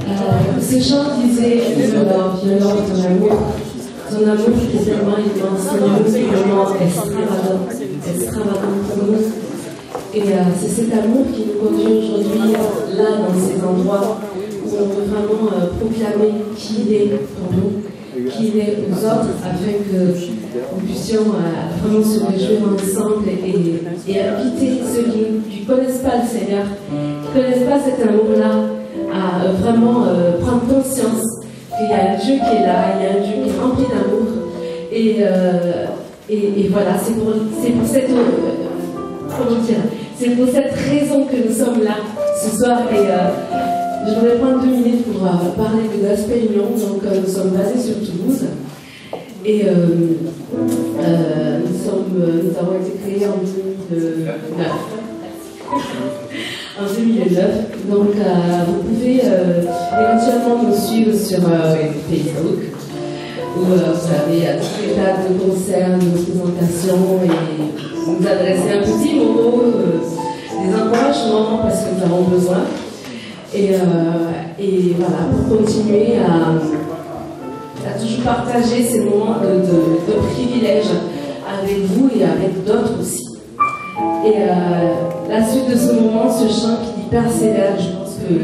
Euh, Séchard disait violent, violent ton amour. Ton amour est tellement immense, ton amour est vraiment extravagant, extravagant pour nous. Et euh, c'est cet amour qui nous conduit aujourd'hui euh, là dans ces endroits où on veut vraiment euh, proclamer qui il est pour nous, qui il est aux autres, afin que nous puissions vraiment se réjouir ensemble et, et ceux qui ne connaissent pas le Seigneur, qui ne connaissent pas cet amour-là à euh, vraiment euh, prendre conscience qu'il y a un Dieu qui est là, il y a un Dieu qui est rempli d'amour. Et, euh, et, voilà, c'est pour, pour cette. C'est pour cette raison que nous sommes là ce soir. Et je voudrais prendre deux minutes pour parler de Gospel Union. Donc, nous sommes basés sur Toulouse. Et nous, sommes, nous avons été créés en 2009. En 2009. Donc, euh, vous pouvez euh, éventuellement nous suivre sur euh, Facebook, où vous avez euh, toutes les dates de concerts, de présentations, et nous adresser un petit mot, des encouragements, parce que nous avons besoin. Et, voilà, pour continuer à, à toujours partager ces moments de, de, privilège avec vous et avec d'autres aussi. Et la suite de ce moment, ce chant qui dit persévère, je pense que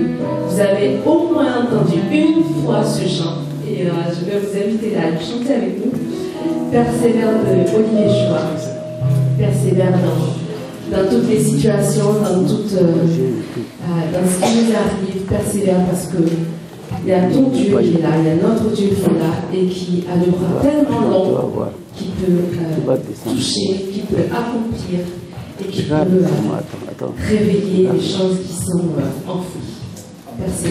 vous avez au moins entendu une fois ce chant. Et euh, je vais vous inviter à le chanter avec nous. Persévère de Olivier Schwartz. Persévère dans, toutes les situations, euh, euh, dans ce qui nous arrive. Persévère parce que il y a ton Dieu qui est là, il y a notre Dieu qui est là et qui a le bras tellement long qui peut toucher, qui peut accomplir et qui peut réveiller les choses qui sont euh, enfouies. Merci.